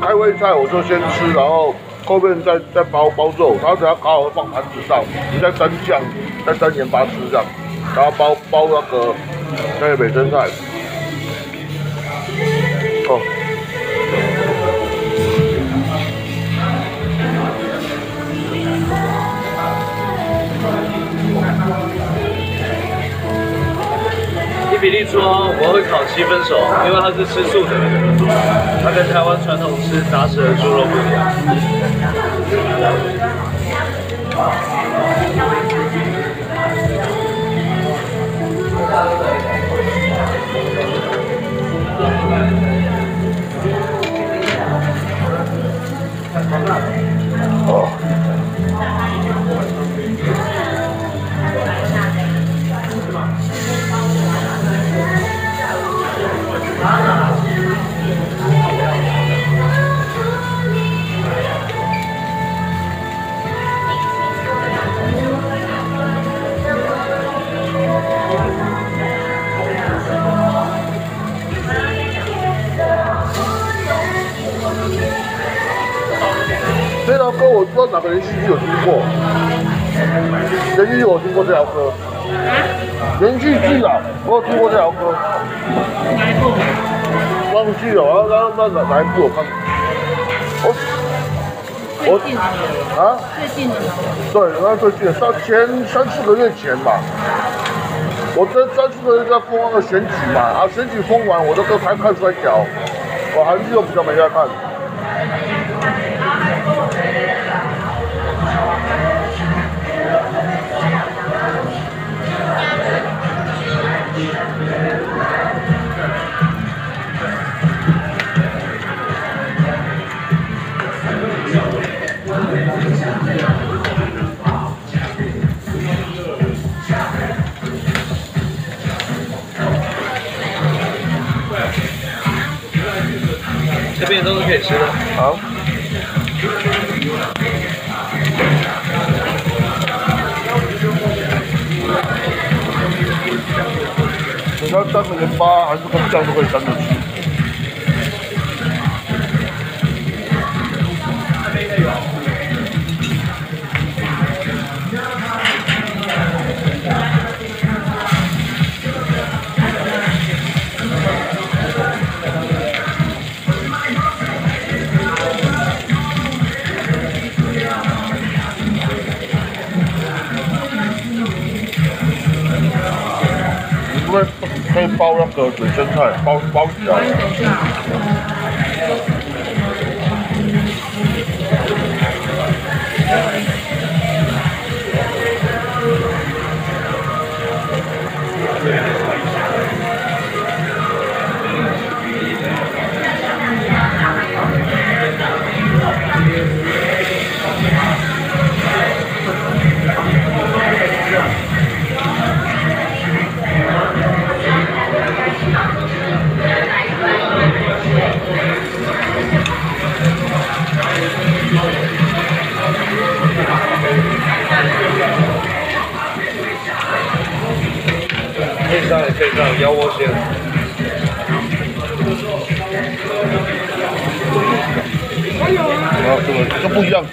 开胃菜，我就先吃，然后后面再再包包肉，然后等下烤好放盘子上，你再蘸酱，再蘸盐巴吃这样，然后包包那个那个美生菜。哦。比利说我会烤七分熟，因为它是吃素的，它跟台湾传统吃炸食的猪肉不一样。连续剧啊，我有听过这条歌，哪一部？忘记了，然后那那哪一部我看，我最近？啊，最近的吗？对，那最近到前三四个月前吧，我这三四个月在疯那个选举嘛，啊选举封完我都都才看摔跤，我韩剧我比较没在看。这边都是可以吃的。好。你要沾个盐巴还是跟酱都可以单独吃。不会可以包那个水生菜，包包起来。可以上也可以上，腰窝先。然后这个这不一样，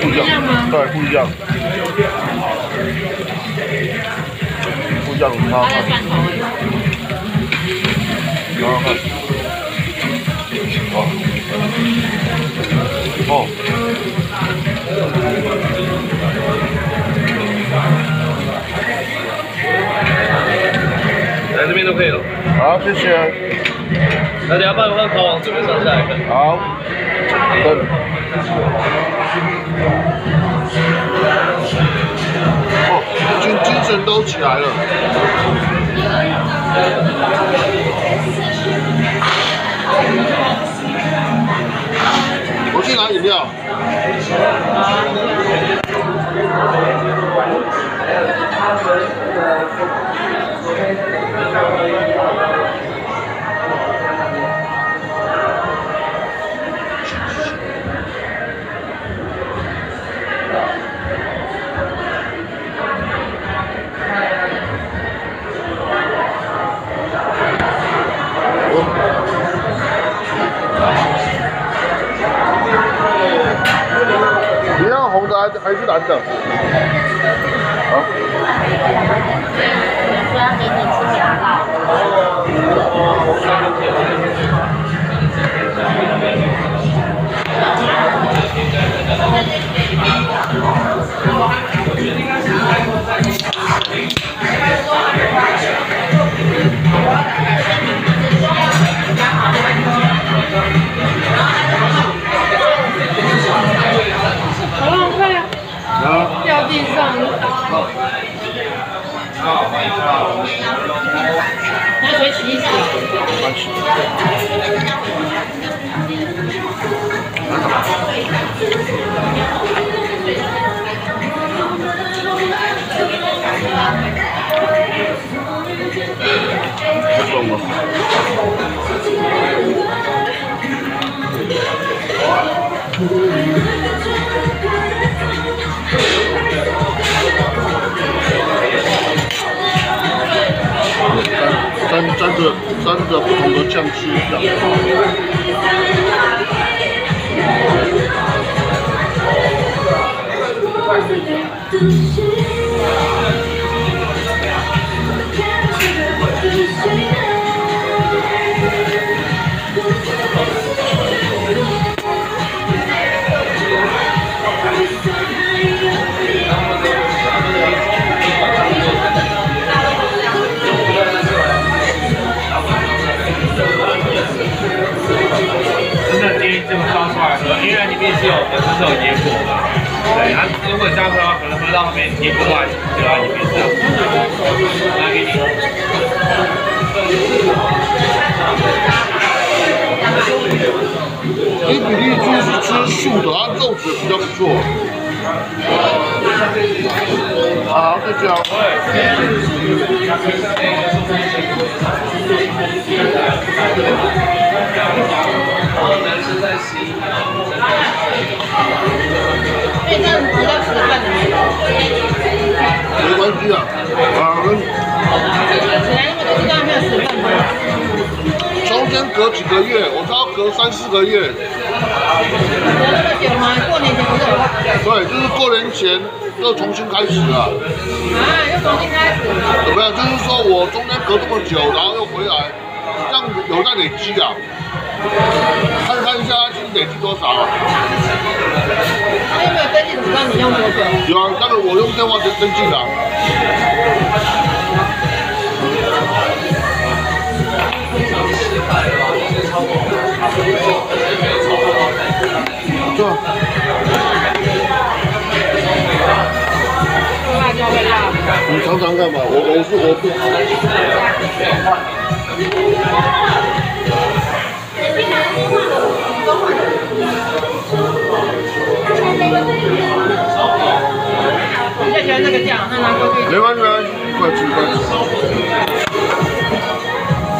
不一样，对，不一样，不一样，你看看。你看看，来这边都可以了。好，谢谢，那等下帮我换烤往这边上下一个。好，等。哦，精精神都起来了。去哪饮料要还关系。沾沾着沾着不同的酱汁这样。真是有本身是有野果的，对，它如果这样喝的话，可能喝到后面野果都还流到里面这样。拿给你。伊比利猪是吃素的，它肉质比较不错。好，再讲。所没有？没关系啊，啊，跟起来那么多知道没有十份吗？中间隔几个月，我知道隔三四个月，隔那么久吗？过年前不是有？对，就是过年前又重新开始了。啊，又重新开始。怎么样？就是说我中间隔这么久，然后又回来，这样有在累积啊。看看一下它今天累积多少啊？有没有登记？知道你用多久？有啊，那个我用电话登登记的啊。对啊，辣椒会辣。你尝尝看吧，我我是我不你最喜欢那个酱，那拿过去。没关系没关系，快吃快吃。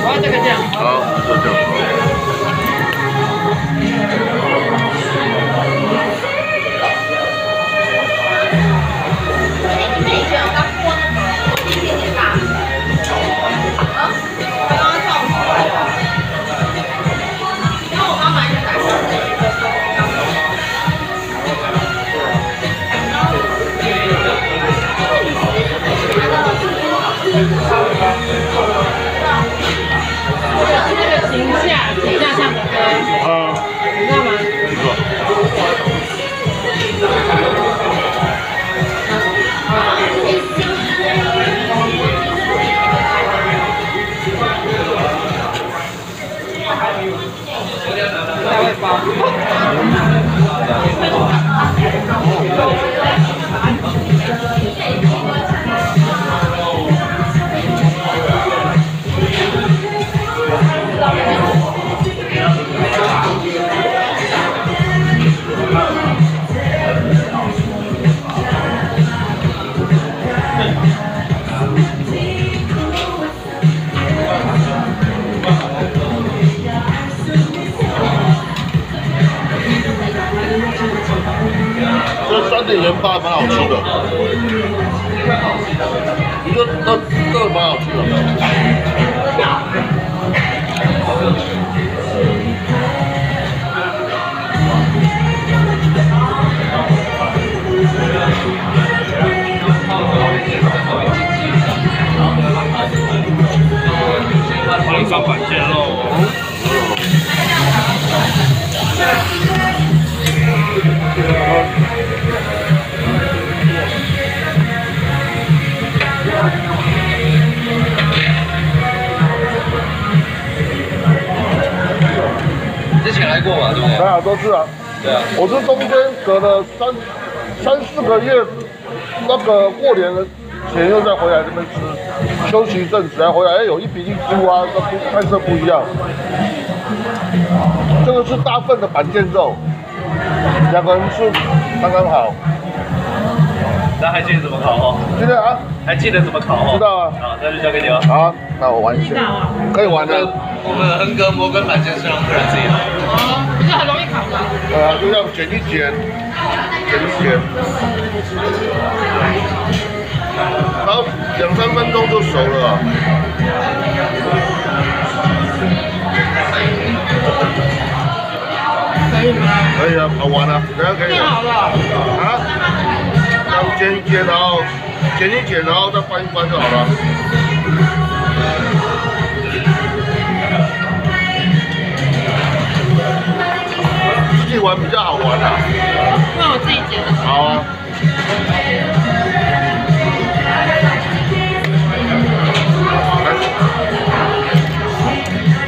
我要这个酱。好，就这样。这 蛮好吃的，一个都都蛮好吃的。欢迎双。过嘛，对不对？对啊，都是啊。对啊。我是中间隔了三三四个月，那个过年的前又再回来这边吃，休息一阵子再回来，哎，有一比一猪啊，那不菜色不一样。这个是大份的板腱肉，两个人吃刚刚好。那还记得怎么烤哦？记得啊，还记得怎么烤哦？知道啊。好，那就交给你了。好，那我玩一下，可以玩的。我们横膈膜跟板腱是让客人自己来。哦，这很容易烤的。对啊，就这样剪一卷，卷一卷，然后两三分钟就熟了啊。可以吗？可以啊，好玩啊，等下可以变好了。啊，这样煎一煎，然后剪一剪，然后再翻一翻就好了。己玩比较好玩啊。那我自己剪的。好啊。来，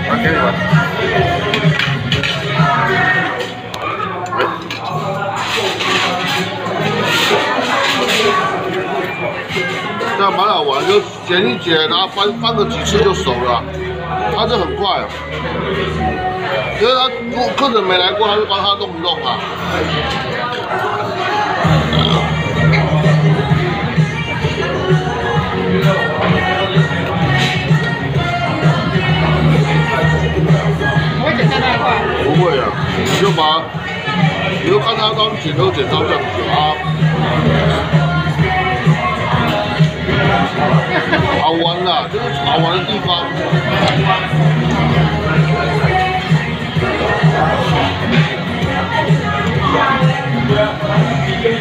来给你们。这样蛮好玩，就剪一剪，然后翻翻个几次就熟了，它这很快。因为他如果客人没来过，他就帮他弄一弄啊。我会剪太大块。不会啊，你就把，你就看他当剪都剪到这样子啊。好玩啦，这是好玩的地方。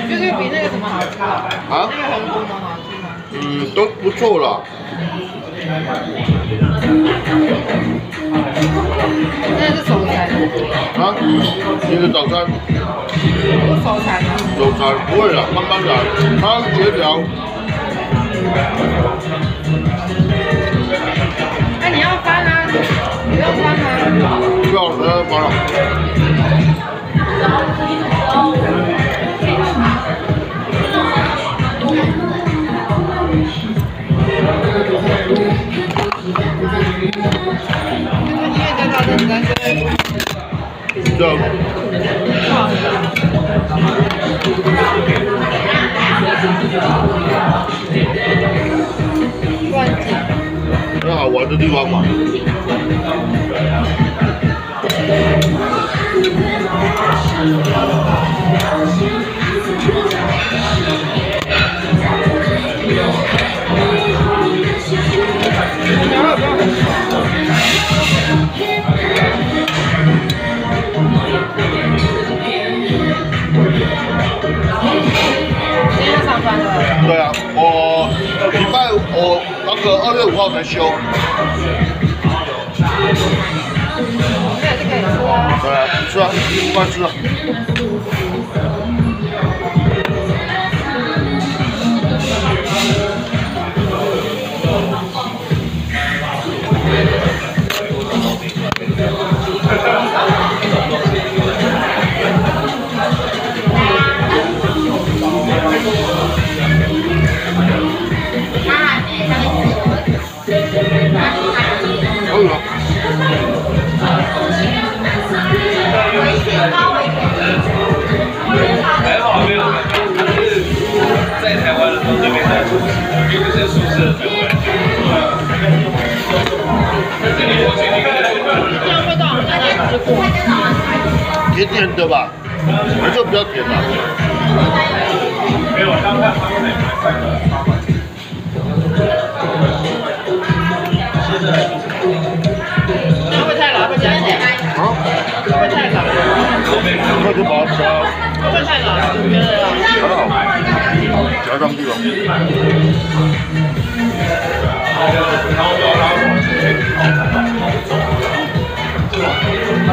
就是比那个什么好吃啊？啊那个横膈膜好吃吗？嗯，都不错了。那是手残，啊，你的早餐？不手残吗？早餐不会了，慢慢来，它协调。那你要翻啊？不要翻吗？不要了，完了。很好玩的地方嘛。今天要上班了，对啊，我礼拜我那个二月五号才休。过来吃。快吃。甜甜的吧，还是比较甜吧。没有，刚看他们这样会太老，会加一点。啊，会不会太老？那就把它夹，会太老？你觉得啊？夹好，夹上去了。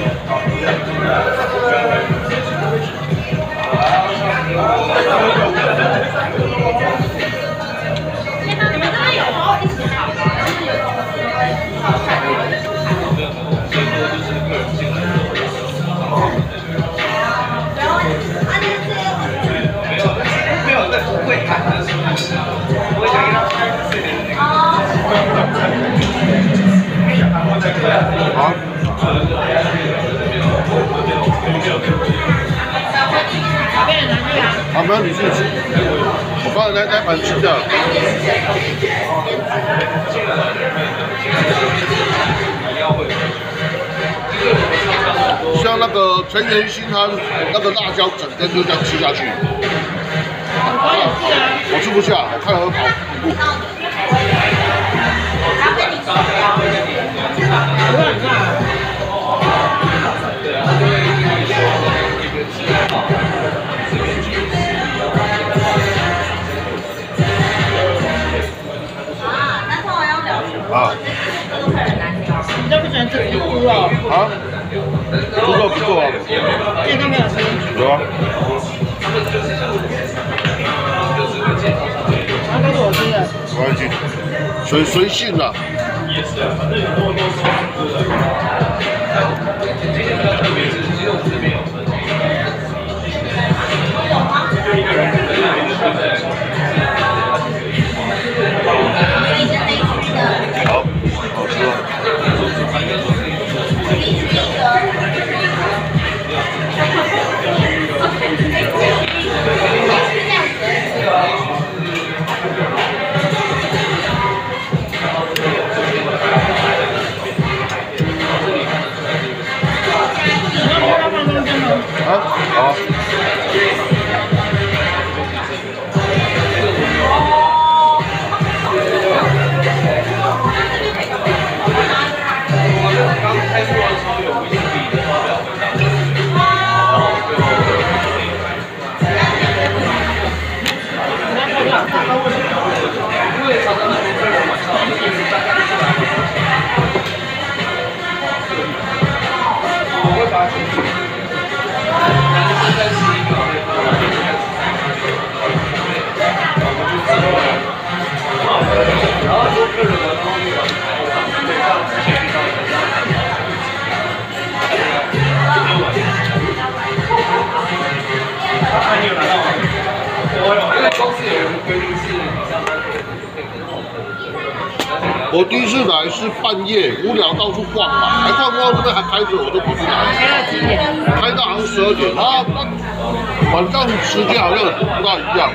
盐好，好，没有你自己吃。我刚才那那盘吃掉。像那个陈妍希，他那个辣椒整根就这样吃下去，我。吃不下，我看了会跑啊，但是我要了解，啊这个客人难挑。你都不喜欢吃猪肉，啊，猪肉。不错啊，因为他没有。有啊，然后都是我吃的。没关系，随随性啊。Thank you. 我第一次来是半夜，无聊到处逛嘛，还逛逛这边还开着，我就跑去拿。开到？好像十二点，啊，晚上时间好像不大一样，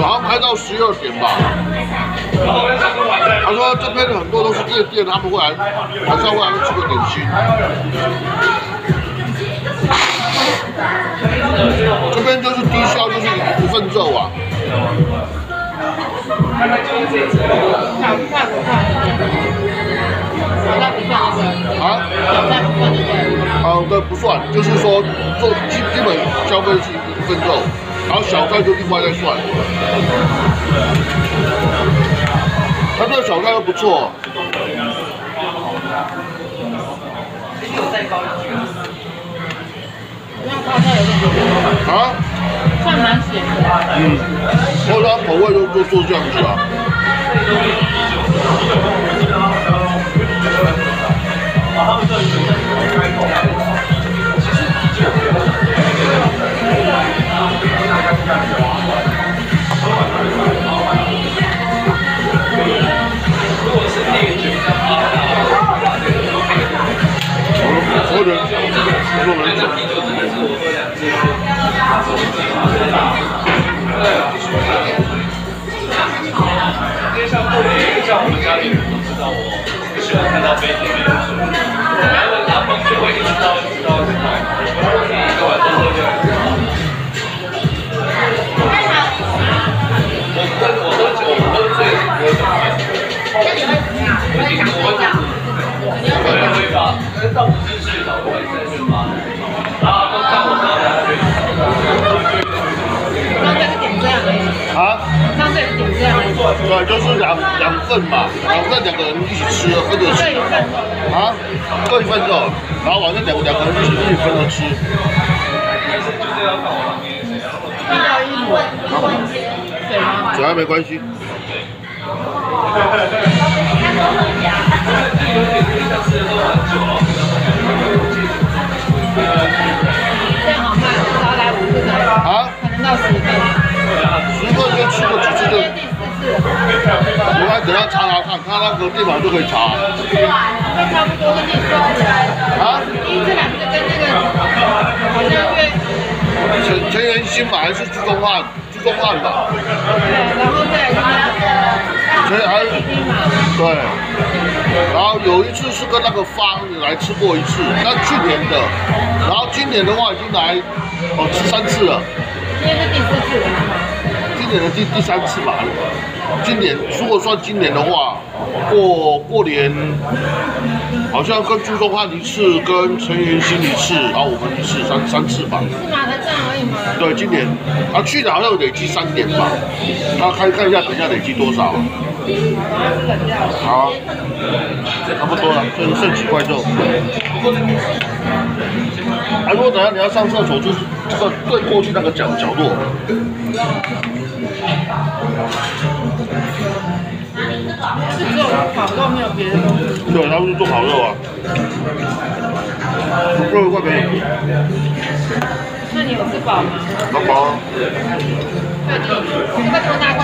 好像开到十二点吧。他说这边很多都是夜店，他们会来晚上会来吃个点心。这边就是低消，就是一份肉啊。看看不看？小菜不算对不对？啊，小菜不算对不算，就是说做基基本消费是一份肉，然后小菜就另外再算。他这个小菜都不错，啊，算蛮咸的。嗯，所以它口味都都做这样子啊。我吧，但是到五十岁了，我会再去吧。然后都看我到他去。上次是点这样而已，啊，上次也是点这样。对，就是两两份嘛，两份两个人一起吃，分着吃这一份，啊，各一份肉，然后晚上两个两个人一起一起分着吃。遇到一坨水吗？主要没关系。这样好慢，至少来五次才啊，才能到十份。十份就去过几次就，今天第四次，我还等下查查看，看那个电脑就可以查。那差不多跟第四次啊，第一次两次跟那个好像约陈陈元新吧，还是朱宗汉？朱宗汉吧？对，然后再还，对。然后有一次是跟那个方来吃过一次，那去年的。然后今年的话已经来哦吃三次了，今年是第四次了。今年的第第三次吧。今年如果算今年的话，过过年好像跟朱宗汉一次，跟陈元新一次，然后我们一次，三三次吧。是吗？才这样而已吗？对，今年啊，去年好像累积三点吧，那看看一下，等一下累积多少？然后是冷掉。好，差不多了，剩剩几块肉。啊，如果等下你要上厕所，就是这个对过去那个角角落。烤肉没有别的东西。对，他们是做烤肉啊。肉块给你。那你有吃饱吗？没饱。对，这么大块。